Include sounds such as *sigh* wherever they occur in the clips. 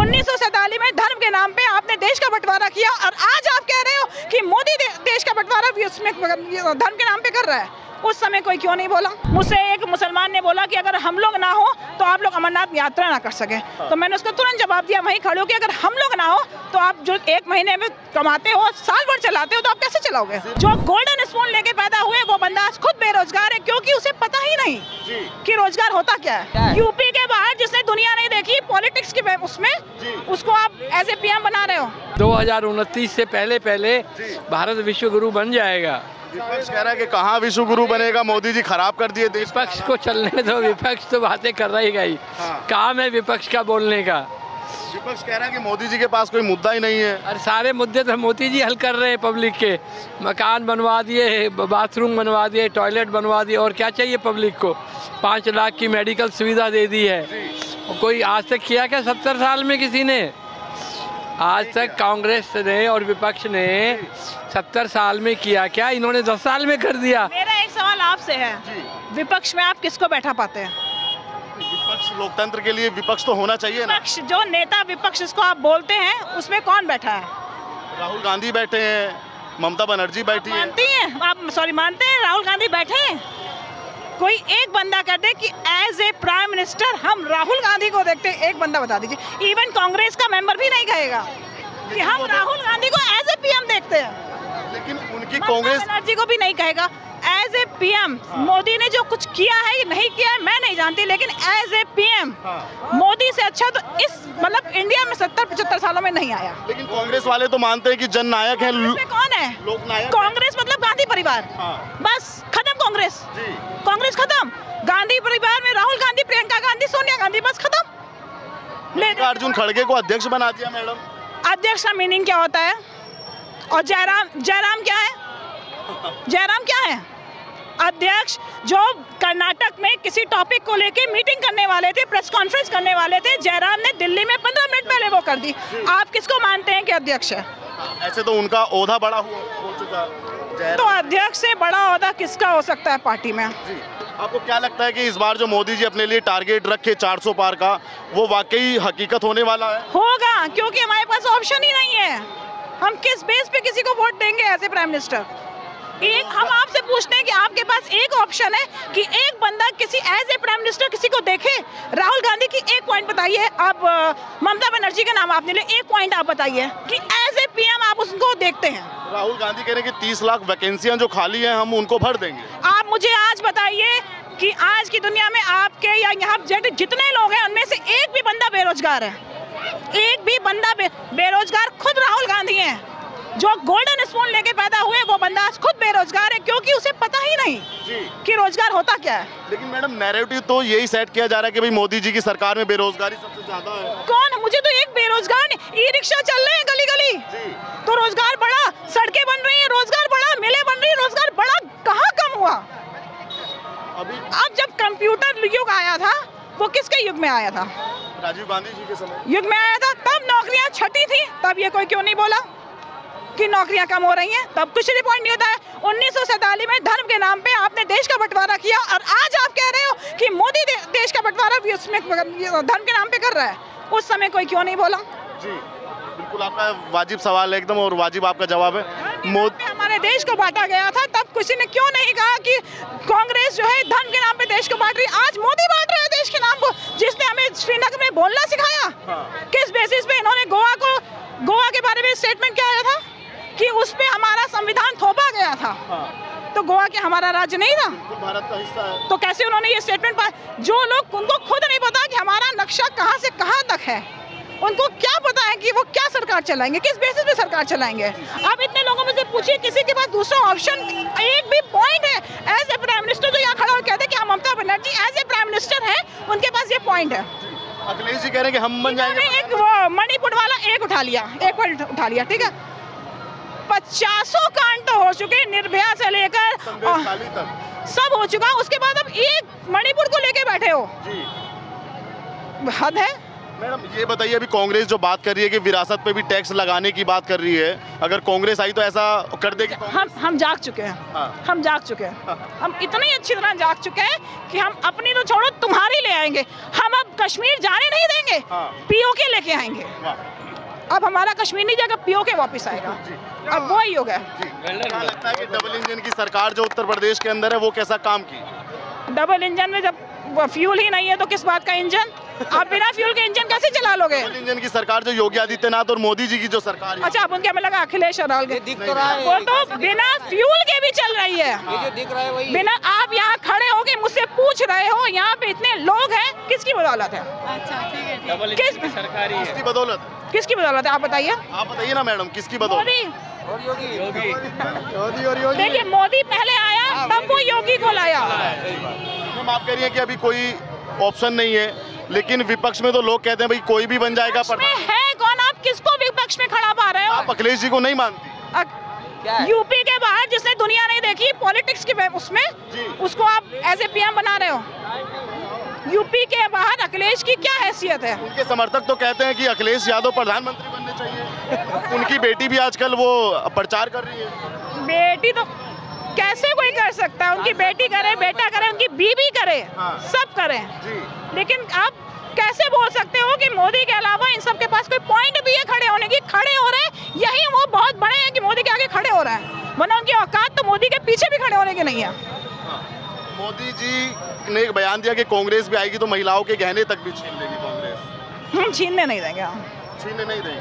उन्नीस में धर्म के नाम पे आपने देश का बंटवारा किया और आज आप कह रहे हो कि मोदी दे, देश का बंटवारा भी उसमें धर्म के नाम पे कर रहा है। उस समय कोई क्यों नहीं बोला? मुझसे एक मुसलमान ने बोला कि अगर हम लोग ना हो तो आप लोग अमरनाथ यात्रा ना कर सके। तो मैंने उसको तुरंत जवाब दिया वहीं खड़े हो कि अगर हम लोग ना हो तो आप जो एक महीने में कमाते हो साल भर चलाते हो तो आप कैसे चलाओगे? जो गोल्डन स्पून लेके पैदा हुए वो बंदा आज खुद बेरोजगार है क्योंकि उसे पता ही नहीं कि रोज़गार होता क्या है। यूपी के बाहर जिसने दुनिया नहीं देखी पॉलिटिक्स की उसमें? उसको आप एज ए पीएम बना रहे हो? दो से पहले पहले भारत विश्व गुरु बन जाएगा। विपक्ष कह रहा है कि कहाँ विश्व गुरु बनेगा? मोदी जी खराब कर दिए विपक्ष को चलने दो विपक्ष तो बातें कर रहेगा ही हाँ। काम है विपक्ष का बोलने का। विपक्ष कह रहा है कि मोदी जी के पास कोई मुद्दा ही नहीं है। अरे सारे मुद्दे तो मोदी जी हल कर रहे हैं पब्लिक के। मकान बनवा दिए बाथरूम बनवा दिए टॉयलेट बनवा दिए और क्या चाहिए पब्लिक को? पाँच लाख की मेडिकल सुविधा दे दी है। कोई आज तक किया क्या सत्तर साल में किसी ने? आज तक कांग्रेस ने और विपक्ष ने सत्तर साल में किया क्या? इन्होंने दस साल में कर दिया। मेरा एक सवाल आपसे है। विपक्ष में आप किसको बैठा पाते हैं? विपक्ष लोकतंत्र के लिए विपक्ष तो होना चाहिए ना। विपक्ष जो नेता विपक्ष जिसको आप बोलते हैं उसमें कौन बैठा है? राहुल गांधी बैठे हैं ममता बनर्जी बैठी है। मानती हैं? आप सॉरी मानते हैं? राहुल गांधी बैठे हैं? कोई एक बंदा कर दे कि एज ए प्राइम मिनिस्टर हम राहुल गांधी को देखते एक बंदा बता दीजिए। इवन कांग्रेस का मेंबर भी नहीं कहेगा कि हम राहुल गांधी को एज ए पीएम देखते हैं। लेकिन उनकी कांग्रेस बनर्जी को भी नहीं कहेगा। एज ए पीएम मोदी ने जो कुछ किया है या नहीं किया है मैं नहीं जानती लेकिन एज ए पीएम हाँ। मोदी से अच्छा तो इस मतलब इंडिया में सत्तर पचहत्तर सालों में नहीं आया। लेकिन कांग्रेस वाले तो मानते हैं कि जन नायक है कौन है? लोकनायक कांग्रेस परिवार। हाँ। बस खत्म कांग्रेस। कांग्रेस खत्म। गांधी परिवार में राहुल गांधी प्रियंका गांधी सोनिया गांधी बस खत्म। अर्जुन खड़गे को अध्यक्ष बना दिया मैडम। अध्यक्ष का मीनिंग क्या होता है? और जयराम जयराम क्या है? जयराम क्या है? अध्यक्ष जो कर्नाटक में किसी टॉपिक को लेके मीटिंग करने वाले थे प्रेस कॉन्फ्रेंस करने वाले थे जयराम ने दिल्ली में पंद्रह मिनट पहले वो कर दी। आप किसको मानते हैं कि अध्यक्ष है ऐसे तो उनका ओधा बड़ा हुआ हो चुका। तो अध्यक्ष से बड़ा अहदा किसका हो सकता है पार्टी में? जी आपको क्या लगता है कि इस बार जो मोदी जी अपने लिए टारगेट रखे 400 पार का वो वाकई हकीकत होने वाला है? होगा क्योंकि हमारे पास ऑप्शन ही नहीं है। हम किस बेस पे किसी को वोट देंगे ए प्राइम मिनिस्टर एक हम आपसे पूछते हैं कि आपके पास एक ऑप्शन है कि एक बंदा किसी एज ए प्राइम मिनिस्टर किसी को देखे? राहुल गांधी की एक पॉइंट बताइए। आप ममता बनर्जी का नाम आपने लिया एक पॉइंट आप बताइए कि एज ए पीएम आप उनको देखते हैं। राहुल गांधी कह रहे हैं कि 30 लाख वैकेंसियाँ जो खाली हैं हम उनको भर देंगे। आप मुझे आज बताइए कि आज की दुनिया में आपके या यहाँ जित- जितने लोग हैं उनमें से एक भी बंदा बेरोजगार है। एक भी बंदा बे, बेरोजगार खुद राहुल गांधी हैं। जो गोल्डन स्पून लेके पैदा हुए वो बंदा आज खुद बेरोजगार है क्योंकि उसे पता ही नहीं जी। कि रोज़गार होता क्या है। लेकिन मैडम नैरेटिव तो यही सेट किया जा रहा है कि भाई मोदी जी की सरकार में बेरोजगारी सबसे ज़्यादा है। कौन? मुझे तो एक बेरोजगार ई रिक्शा चल रहे हैं गली गली जी। तो रोज़गार बढ़ा सड़कें बन रही है रोज़गार बढ़ा मेले बन रही है रोज़गार बढ़ा कहाँ कम हुआ? अब जब कंप्यूटर युग आया था वो किसके युग में आया था? राजीव गांधी जी के समय। युग में आया था तब नौकरियाँ छठी थी तब ये कोई क्यों नहीं बोला? कि नौकरियाँ कम हो रही हैं। तब कुछ रिपोर्ट नहीं होता है। उन्नीस में धर्म के नाम पे आपने देश का बंटवारा किया और आज आप कह रहे हो कि मोदी दे, देश का बंटवारा भी उसमें धर्म के नाम पे कर रहा है। उस समय कोई क्यों नहीं बोला? जी बिल्कुल आपका वाजिब सवाल है एकदम और वाजिब आपका जवाब है। मोदी हमारे देश को बांटा गया था तब किसी ने क्यों नहीं कहा कि कांग्रेस जो है धर्म के नाम पे देश को बांट रही आज मोदी बांट रहे हैं देश के नाम को जिसने हमें श्रीनगर में बोलना सिखाया। हाँ। किस बेसिस पे इन्होंने गोवा को गोवा के बारे में स्टेटमेंट क्या आया था? कि उस पे हमारा संविधान थोपा गया था। तो गोवा के हमारा राज्य नहीं था। भारत का हिस्सा है। तो कैसे उन्होंने ये स्टेटमेंट पाया? जो लोग उनको खुद नहीं पता कि हमारा नक्शा कहाँ से कहाँ तक है। उनको क्या पता है कि वो क्या सरकार चलाएँगे किस बेसिस पे सरकार चलाएँगे। अब इतने लोगों में से पूछिए किसी के पास दूसरा ऑप्शन एक भी पॉइंट है। एज ए प्राइम मिनिस्टर जो यहाँ खड़ा और कहते हैं कि हम Mamata Banerjee as a prime minister हैं उनके पास ये पॉइंट है। अखिलेश जी कह रहे हैं कि हम बन जाएँगे। एक मणिपुर वाला एक उठा लिया एक पॉइंट उठा लिया ठीक है? पचासों कांड तो हो चुके निर्भया से लेकर। सब हो चुका उसके बाद अब एक मणिपुर को लेके बैठे हो। जी। हद है? मैडम ये बताइए अभी कांग्रेस जो बात कर रही है कि विरासत पे भी टैक्स लगाने की बात कर रही है अगर कांग्रेस आई तो ऐसा कर देगी हम हम जाग चुके हैं। हाँ। हम जाग चुके हैं। हम इतनी अच्छी तरह जाग चुके हैं कि हम अपनी तो छोड़ो तुम्हारी ले आएँगे। हम अब कश्मीर जाने नहीं देंगे। हाँ। पीओ के लेके आएँगे। अब हमारा कश्मीर नहीं जाएगा पीओ के वापस आएगा। अब वो ही हो क्या लगता है कि डबल इंजन की सरकार जो उत्तर प्रदेश के अंदर है वो कैसा काम की डबल इंजन में जब फ्यूल ही नहीं है तो किस बात का इंजन आप बिना फ्यूल के इंजन कैसे चला लोगे? इंजन की सरकार जो योगी आदित्यनाथ और मोदी जी की जो सरकार है। अच्छा अब उनके हमें लगा अखिलेश और के। दिख तो रहा है वो तो बिना फ्यूल के भी चल रही है। ये जो दिख रहा है वही बिना आप यहाँ खड़े हो गए मुझसे पूछ रहे हो यहाँ पे इतने लोग हैं किसकी बदौलत है? किस किसकी बदौलत किसकी बदौलत है? आप बताइए। आप बताइए ना मैडम किसकी बदौलत? मोदी। और योगी। मोदी और योगी। देखिए मोदी पहले आया तब वो योगी को लाया। हम आप कह रही हैं कि अभी कोई ऑप्शन नहीं है लेकिन विपक्ष में तो लोग कहते हैं भाई कोई भी बन जाएगा पर है कौन? आप किसको विपक्ष में खड़ा पा रहे हो? आप अखिलेश जी को नहीं मानती। यूपी के बाहर जिसने दुनिया नहीं देखी पॉलिटिक्स की उसमें उसको आप एज ए पीएम बना रहे हो? यूपी के बाहर अखिलेश की क्या हैसियत है? उनके समर्थक तो कहते हैं कि अखिलेश यादव प्रधानमंत्री बनने चाहिए। *laughs* उनकी बेटी भी आजकल वो प्रचार कर रही है। बेटी तो कैसे कोई कर सकता है? उनकी बेटी करे बेटा करे उनकी बीवी करे हाँ। सब करे। लेकिन आप कैसे बोल सकते हो कि मोदी के अलावा इन सब के पास कोई पॉइंट भी है खड़े होने की? खड़े हो रहे हैं? यही वो बहुत बड़े हैं कि मोदी के आगे खड़े हो रहे हैं। वरना उनकी औकात तो मोदी के पीछे भी खड़े होने की नहीं है। मोदी जी ने एक बयान दिया कि कांग्रेस भी आएगी तो महिलाओं के गहने तक भी छीन लेगी कांग्रेस। हम छीनने नहीं देंगे। हम छीनने नहीं देंगे।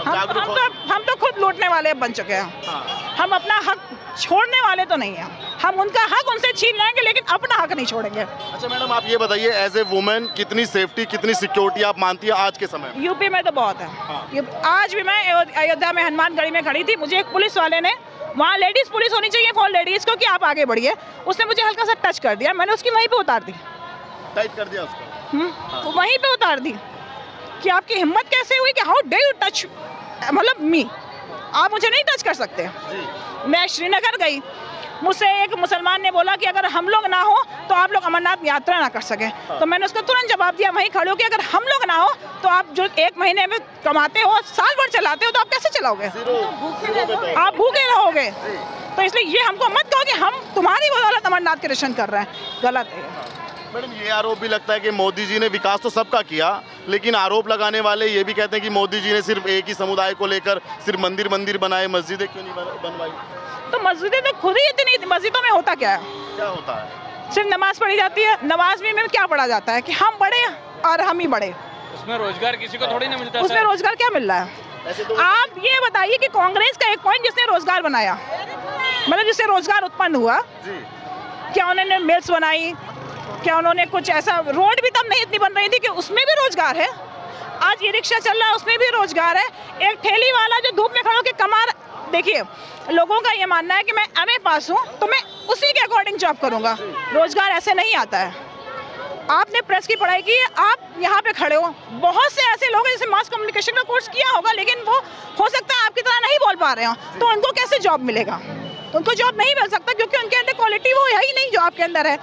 हम हम तो हम तो खुद लूटने वाले बन चुके हैं। हाँ। हम अपना हक छोड़ने वाले तो नहीं हैं। हम उनका हक उनसे छीन लेंगे लेकिन अपना हक नहीं छोड़ेंगे। अच्छा मैडम आप ये बताइए एज ए वुमेन कितनी सेफ्टी कितनी सिक्योरिटी आप मानती है आज के समय यूपी में तो बहुत है। हाँ। आज भी मैं अयोध्या में हनुमानगढ़ी में खड़ी थी। मुझे एक पुलिस वाले ने वहाँ लेडीज़ पुलिस होनी चाहिए फॉर लेडीज़ को कि आप आगे बढ़िए। उसने मुझे हल्का सा टच कर दिया। मैंने उसकी वहीं पे उतार दी। टाइट कर दिया उसको? हम्म, तो वहीं पे उतार दी कि आपकी हिम्मत कैसे हुई कि हाउ डे यू टच मतलब मी आप मुझे नहीं टच कर सकते। जी मैं श्रीनगर गई। मुझसे एक मुसलमान ने बोला कि अगर हम लोग ना हो तो आप लोग अमरनाथ यात्रा ना कर सके। तो मैंने उसको तुरंत जवाब दिया वहीं खड़े हो कि अगर हम लोग ना हो तो आप जो एक महीने में कमाते हो साल भर चलाते हो तो आप कैसे चलाओगे? तो आप भूखे रहोगे। तो इसलिए ये हमको मत कहो कि हम तुम्हारी बदौलत अमरनाथ के दर्शन कर रहे हैं। गलत है। मैडम ये आरोप भी लगता है कि मोदी जी ने विकास तो सबका किया लेकिन आरोप लगाने वाले ये भी कहते हैं कि मोदी जी ने सिर्फ़ एक ही समुदाय को लेकर सिर्फ़ मंदिर मंदिर बनाए मस्जिदें क्यों नहीं बनवाई? तो मस्जिदें तो खुद ही इतनी मस्जिदों में होता क्या है? क्या होता है? सिर्फ़ नमाज़ पढ़ी जाती है नमाज़ में में क्या पढ़ा जाता है कि हम बड़े और हम ही बड़े? उसमें रोज़गार किसी को थोड़ी ना मिलता उसमें रोज़गार क्या मिल रहा है? तो आप ये बताइए कि कांग्रेस का एक पॉइंट जिसने रोज़गार बनाया मतलब जिससे रोज़गार उत्पन्न हुआ जी। क्या उन्होंने मिल्स बनाई क्या उन्होंने कुछ ऐसा, रोड भी तब नहीं इतनी बन रही थी कि उसमें भी रोज़गार है। आज ये रिक्शा चल रहा है, उसमें भी रोज़गार है। एक ठेली वाला जो धूप में खड़े होकर कमा देखिए, लोगों का ये मानना है कि मैं एम पास हूँ तो मैं उसी के अकॉर्डिंग जॉब करूँगा। रोज़गार ऐसे नहीं आता है। आपने प्रेस की पढ़ाई की है आप यहाँ पे खड़े हो। बहुत से ऐसे लोग हैं जैसे मास कम्युनिकेशन का कोर्स किया होगा, लेकिन वो हो सकता है आपकी तरह नहीं बोल पा रहे हो। तो उनको कैसे जॉब मिलेगा? उनको जॉब नहीं मिल सकता क्योंकि उनके अंदर क्वालिटी वो है ही नहीं जो आपके अंदर है।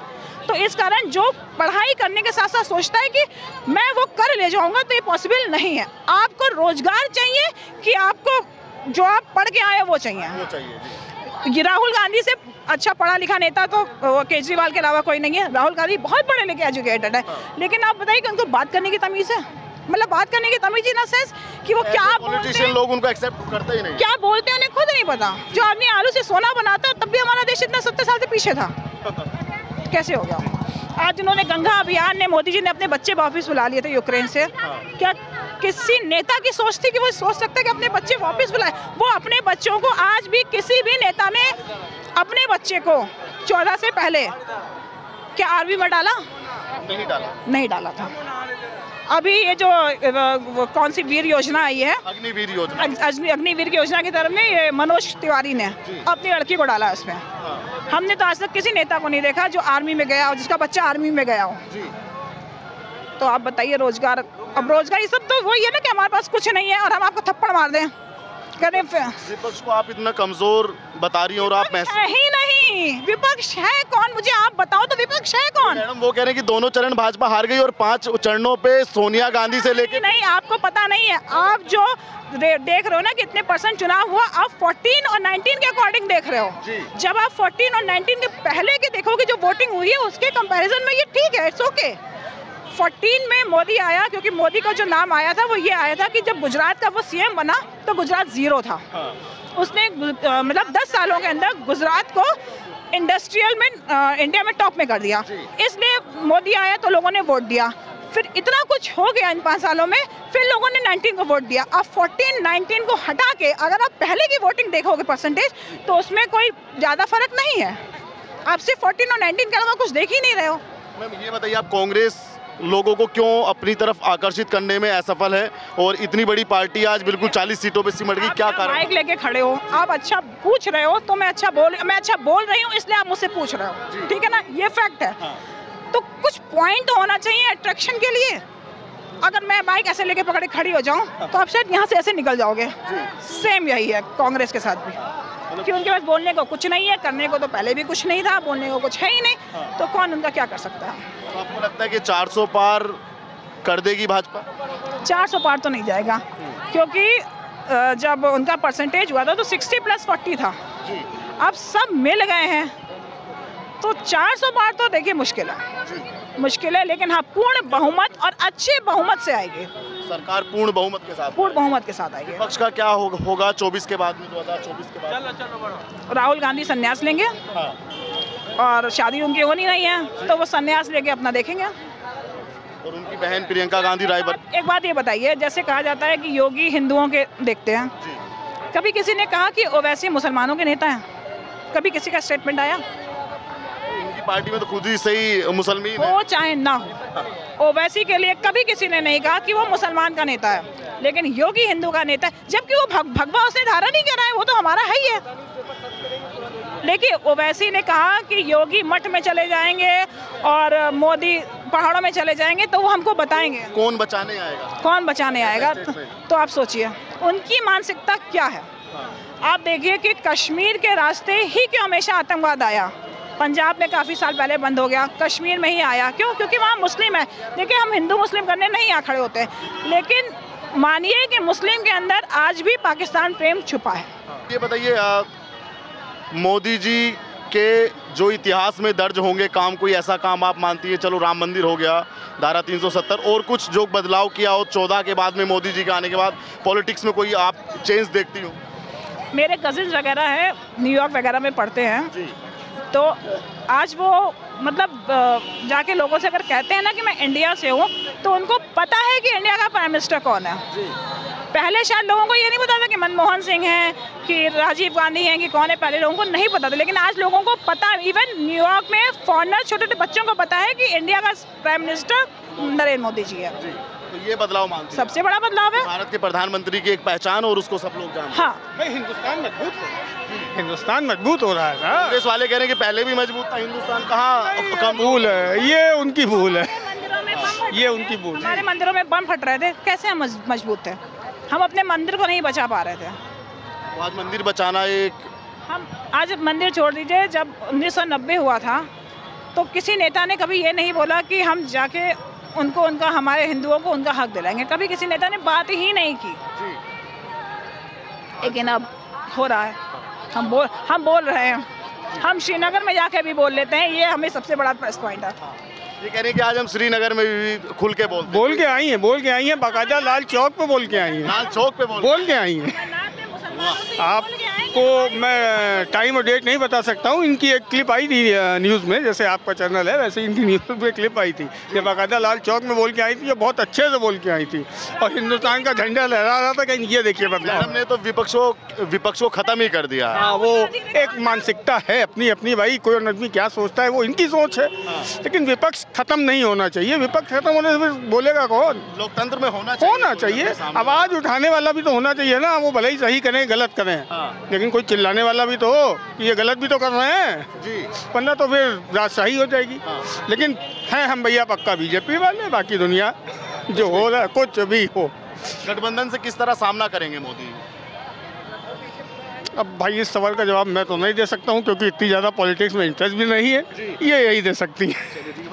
तो इस कारण जो पढ़ाई करने के साथ साथ सोचता है कि मैं वो कर ले जाऊँगा तो ये पॉसिबल नहीं है। आपको रोज़गार चाहिए कि आपको जो आप पढ़ के आए वो चाहिए। वो चाहिए राहुल गांधी से अच्छा पढ़ा लिखा नेता तो केजरीवाल के अलावा कोई नहीं है। राहुल गांधी बहुत पढ़े लिखे एजुकेटेड है। लेकिन आप बताइए कि उनको बात करने की तमीज़ है? मतलब बात करने की तमीज़ इन सेंस कि वो क्या बोलते पॉलिटिशियन हैं लोग उनको एक्सेप्ट करते ही नहीं। क्या बोलते हैं उन्हें खुद नहीं पता। जो आदमी आलू से सोना बनाता है तब भी हमारा देश इतना सत्तर साल से पीछे था। *laughs* कैसे हो गया? आज उन्होंने गंगा अभियान ने मोदी जी ने अपने बच्चे वापस बुला लिए थे यूक्रेन से। क्या किसी नेता की सोच थी कि वो सोच सकता है कि अपने बच्चे वापस बुलाए? वो अपने बच्चों को आज भी किसी भी नेता ने अपने बच्चे को चौदह से पहले क्या आर्मी में डाला? नहीं डाला। नहीं डाला था। अभी ये जो कौन सी वीर योजना आई है? अग्निवीर योजना। अग्निवीर की योजना की तरफ़ में ये मनोज तिवारी ने अपनी लड़की को डाला उसमें। हाँ, हमने तो आज तक किसी नेता को नहीं देखा जो आर्मी में गया हो जिसका बच्चा आर्मी में गया हो। जी। तो आप बताइए रोज़गार अब रोज़गार ये सब तो वही है ना कि हमारे पास कुछ नहीं है और हम आपको थप्पड़ मार दें। करें विपक्ष को आप इतना कमज़ोर बता रही हैं और आप महसूस है ही नहीं। विपक्ष है कौन? मुझे आप बताओ तो विपक्ष है कौन? मैडम वो कह रहे हैं कि दोनों चरण भाजपा हार गई और पाँच चरणों पे सोनिया गांधी से लेके नहीं आपको पता नहीं है। आप जो देख रहे हो ना कितने परसेंट चुनाव हुआ आप 14 और 19 के अकॉर्डिंग देख रहे हो। जब आप 14 और 19 के पहले के देखोगे जो वोटिंग हुई है उसके कंपैरिजन में ये ठीक है इट्स ओके 14 में मोदी आया क्योंकि मोदी का जो नाम आया था वो ये आया था कि जब गुजरात का वो सीएम बना तो गुजरात ज़ीरो था। हाँ। उसने मतलब 10 सालों के अंदर गुजरात को इंडस्ट्रियल में इंडिया में टॉप में कर दिया। इसलिए मोदी आया तो लोगों ने वोट दिया। फिर इतना कुछ हो गया इन पाँच सालों में फिर लोगों ने 19 को वोट दिया। अब 14 19 को हटा के अगर आप पहले की वोटिंग देखोगे परसेंटेज तो उसमें कोई ज़्यादा फ़र्क नहीं है। आप सिर्फ़ 14 और 19 के अलावा कुछ देख ही नहीं रहे हो। मैम ये बताइए आप कांग्रेस लोगों को क्यों अपनी तरफ़ आकर्षित करने में असफल है? और इतनी बड़ी पार्टी आज बिल्कुल 40 सीटों पे सिमट गई क्या कारण? माइक लेके खड़े हो आप अच्छा पूछ रहे हो तो मैं अच्छा बोल मैं अच्छा बोल रही हूँ इसलिए आप मुझसे पूछ रहे हो। ठीक है ना? ये फैक्ट है। हाँ। तो कुछ पॉइंट होना चाहिए अट्रैक्शन के लिए? अगर मैं बाइक ऐसे लेके पकड़े खड़ी हो जाऊँ तो आप शायद यहाँ से ऐसे निकल जाओगे। सेम यही है कांग्रेस के साथ भी। कि उनके पास बोलने को कुछ नहीं है करने को तो पहले भी कुछ नहीं था बोलने को कुछ है ही नहीं तो कौन उनका क्या कर सकता है? तो आपको लगता है कि 400 पार कर देगी भाजपा? 400 पार तो नहीं जाएगा क्योंकि जब उनका परसेंटेज हुआ था तो 60 प्लस 40 था। अब सब मिल गए हैं तो 400 पार तो देखिए मुश्किल है। मुश्किल है लेकिन हाँ पूर्ण बहुमत और अच्छे बहुमत से आएगी। सरकार पूर्ण बहुमत के साथ पूर्ण बहुमत के साथ आएगी। विपक्ष का क्या हो- होगा 24 के बाद में 2024 के बाद राहुल गांधी संन्यास लेंगे? हाँ। और शादी उनकी होनी नहीं है तो वो संन्यास लेके अपना देखेंगे। और उनकी बहन प्रियंका गांधी रायबर एक बात ये बताइए जैसे कहा जाता है कि योगी हिंदुओं के देखते हैं। कभी किसी ने कहा कि ओवैसी मुसलमानों के नेता हैं? कभी किसी का स्टेटमेंट आया? पार्टी में तो खुद ही सही मुसलमान है। हो चाहे ना हो। ओवैसी के लिए कभी किसी ने नहीं कहा कि वो मुसलमान का नेता है। लेकिन योगी हिंदू का नेता है जबकि वो भग, भगवा उसने धारण नहीं करा है वो तो हमारा है ही है। लेकिन ओवैसी ने कहा कि योगी मठ में चले जाएँगे और मोदी पहाड़ों में चले जाएँगे तो वो हमको बताएँगे। कौन बचाने आएगा? कौन बचाने आएगा? तो, तो आप सोचिए उनकी मानसिकता क्या है? आप देखिए कि कश्मीर के रास्ते ही क्यों हमेशा आतंकवाद आया? पंजाब में काफ़ी साल पहले बंद हो गया कश्मीर में ही आया। क्यों? क्योंकि वहाँ मुस्लिम है। देखिए हम हिंदू मुस्लिम करने नहीं आ खड़े होते। लेकिन मानिए कि मुस्लिम के अंदर आज भी पाकिस्तान प्रेम छुपा है। ये बताइए मोदी जी के जो इतिहास में दर्ज होंगे काम कोई ऐसा काम आप मानती है? चलो राम मंदिर हो गया धारा 370 और कुछ जो बदलाव किया हो चौदह के बाद में मोदी जी के आने के बाद पॉलिटिक्स में कोई आप चेंज देखती हो? मेरे कजिन वगैरह हैं न्यूयॉर्क वगैरह में पढ़ते हैं। जी। तो आज वो मतलब जाके लोगों से अगर कहते हैं ना कि मैं इंडिया से हूँ तो उनको पता है कि इंडिया का प्राइम मिनिस्टर कौन है। पहले शायद लोगों को ये नहीं पता था कि मनमोहन सिंह हैं कि राजीव गांधी हैं कि कौन है पहले लोगों को नहीं पता था लेकिन आज लोगों को पता इवन न्यूयॉर्क में फॉरनर छोटे छोटे बच्चों को पता है कि इंडिया का प्राइम मिनिस्टर नरेंद्र मोदी जी है। जी। तो ये बदलाव मानती है सबसे बड़ा बदलाव है। भारत के प्रधानमंत्री की एक पहचान और उसको सब लोग जानते हैं। हाँ। भाई हिंदुस्तान मज़बूत हो हिंदुस्तान मज़बूत हो रहा है कांग्रेस वाले कह रहे हैं कि पहले भी मज़बूत था हिंदुस्तान कहाँ कम भूल है ये उनकी भूल है। बम फट ये रहे उनकी थे। भूल है। हमारे मंदिरों में बम फट रहे थे कैसे हम मज़बूत थे? हम अपने मंदिर को नहीं बचा पा रहे थे। तो आज मंदिर बचाना एक हम आज मंदिर छोड़ दीजिए जब 1990 हुआ था तो किसी नेता ने कभी ये नहीं बोला कि हम जाके उनको उनका हमारे हिंदुओं को उनका हक दिलाएँगे। कभी किसी नेता ने बात ही नहीं की। लेकिन अब हो रहा है। हम बोल हम बोल रहे हैं। हम श्रीनगर में जाके भी बोल लेते हैं। ये हमें सबसे बड़ा प्लस पॉइंट है। ये कह रहे हैं कि आज हम श्रीनगर में भी खुल के बोलते हैं। बोल के आई हैं बोल के आई हैं। बाकायदा लाल चौक पे बोल के आई हैं। लाल चौक पे बोल बोल के आई हैं। आपको मैं टाइम और डेट नहीं बता सकता हूँ। इनकी एक क्लिप आई थी न्यूज़ में जैसे आपका चैनल है वैसे इनकी न्यूज़ में क्लिप आई थी। ये बाकायदा लाल चौक में बोल के आई थी ये बहुत अच्छे से बोल के आई थी। और हिंदुस्तान का झंडा लहरा रहा था कहीं ये देखिए बदलाव। मैडम ने तो विपक्ष विपक्ष को खत्म ही कर दिया। हाँ वो एक मानसिकता है अपनी अपनी भाई कोई आदमी क्या सोचता है वो इनकी सोच है। लेकिन विपक्ष खत्म नहीं होना चाहिए। विपक्ष खत्म होने से फिर बोलेगा कौन? लोकतंत्र में होना चाहिए होना चाहिए। आवाज़ उठाने वाला भी तो होना चाहिए ना। वो भले ही सही करें गलत करें। हाँ। लेकिन कोई चिल्लाने वाला भी तो हो कि ये गलत भी तो कर रहे हैं। जी। वरना तो फिर राजशाही हो जाएगी। हाँ। लेकिन हैं हम भैया पक्का बीजेपी वाले बाकी दुनिया जो हो रहा है कुछ भी हो। गठबंधन से किस तरह सामना करेंगे मोदी? अब भाई इस सवाल का जवाब मैं तो नहीं दे सकता हूँ क्योंकि इतनी ज़्यादा पॉलिटिक्स में इंटरेस्ट भी नहीं है। ये यही दे सकती हैं।